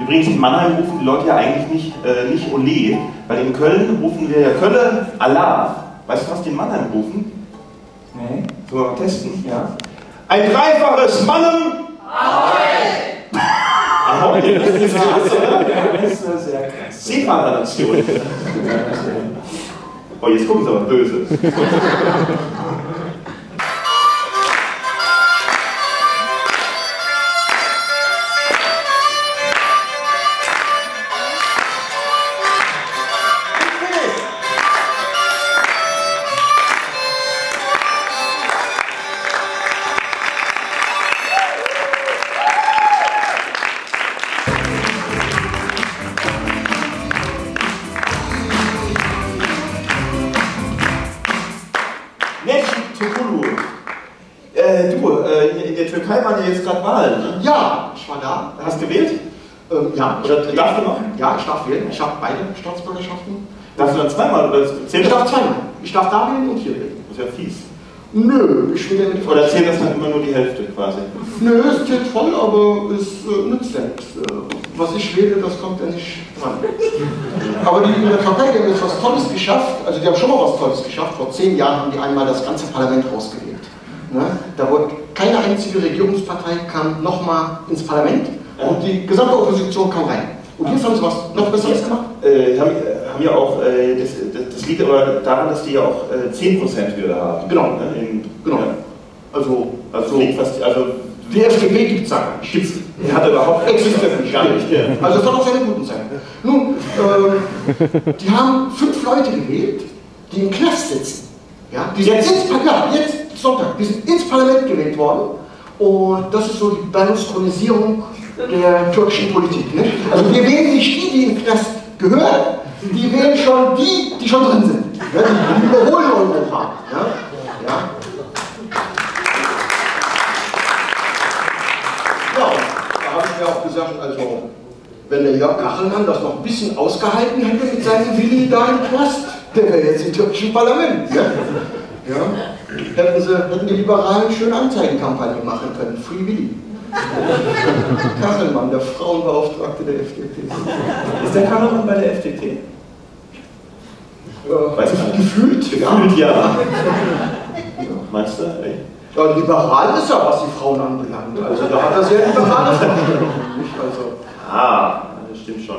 Übrigens, in Mannheim rufen die Leute ja eigentlich nicht, äh, nicht Ole, weil in Köln rufen wir ja Kölle Allah. Weißt du, was die in Mannheim rufen? Nee. So, mal testen, ja. Ein dreifaches Mannem! Ahoi! Ahoi, das ist krass, oder? Das ist äh, sehr krass. Seefahrernation. Oh, jetzt gucken sie aber böse. Äh, du, äh, in der Türkei waren ja jetzt gerade Wahlen, ne? Ja, ich war da. Hast du gewählt? Ähm, ja, Oder darfst du noch? Ja, ich darf wählen. Ich habe beide Staatsbürgerschaften. Darfst du dann zweimal oder zählt Ich darf zweimal. Ich darf da wählen und hier wählen. Das ist ja fies. Nö, ich will ja mit Oder zählt das dann immer nur die Hälfte quasi? Nö, es zählt voll, aber es äh, nützt ja nichts. Äh, was ich wähle, das kommt ja nicht dran. aber die in der Türkei, die haben jetzt was Tolles geschafft. Also die haben schon mal was Tolles geschafft. Vor zehn Jahren haben die einmal das ganze Parlament rausgewählt. Ne? Da wurde keine einzige Regierungspartei kam nochmal ins Parlament und die gesamte Opposition kam rein. Und jetzt haben sie was noch Besseres gemacht. Äh, haben, äh, haben ja auch, äh, das, das, liegt aber daran, dass die ja auch äh, 10% Hürde haben. Genau. Ne? In, Genau. Ja. Also, Also, fast, also die FDP gibt es da nicht. gibt's, hat überhaupt Existiert nicht. gar nicht. Ja. Also es soll auch seine Guten sein. Nun, ähm, die haben fünf Leute gewählt, die im Knast sitzen. Ja, die sind Jetzt? ja, jetzt Sonntag, die sind ins Parlament gewählt worden. Und das ist so die Berlusconisierung der türkischen Politik. Ne? Also wir wählen nicht die, die im Knast gehören, die wählen schon die, die schon drin sind. Ja, die, die überholen Europa. Ja? Ja? Ja, und da habe ich mir auch gesagt, also wenn der Jörg Kachelmann das noch ein bisschen ausgehalten hätte mit seinem Willi da im Knast, der wäre jetzt im türkischen Parlament. Ne? Ja? Hätten, sie, hätten die Liberalen schöne Anzeigenkampagne machen können. Free Willi. Kachelmann, der Frauenbeauftragte der FDP. Ist der Kameramann bei der FDP? Weiß ich nicht. gefühlt? Gefühlt ja. Meinst du? Ey. Ja, liberal ist er, was die Frauen anbelangt. Also da hat er sehr liberale Vorstellungen. Also, Ah, das stimmt schon.